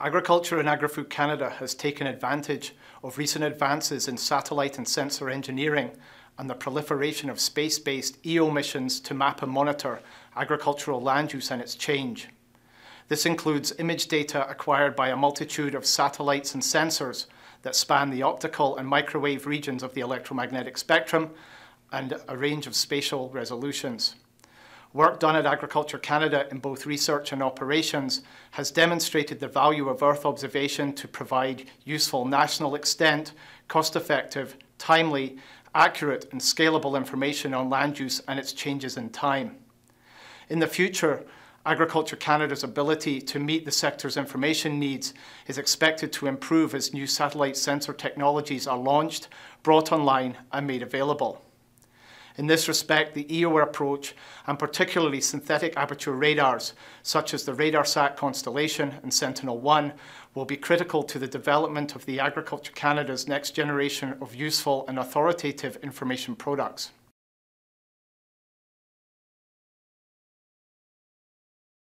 Agriculture and Agri-Food Canada has taken advantage of recent advances in satellite and sensor engineering and the proliferation of space-based EO missions to map and monitor agricultural land use and its change. This includes image data acquired by a multitude of satellites and sensors that span the optical and microwave regions of the electromagnetic spectrum and a range of spatial resolutions. Work done at Agriculture Canada in both research and operations has demonstrated the value of Earth observation to provide useful national extent, cost-effective, timely, accurate and scalable information on land use and its changes in time. In the future, Agriculture Canada's ability to meet the sector's information needs is expected to improve as new satellite sensor technologies are launched, brought online and made available. In this respect, the EOR approach, and particularly synthetic aperture radars, such as the RadarSat constellation and Sentinel-1, will be critical to the development of the Agriculture Canada's next generation of useful and authoritative information products.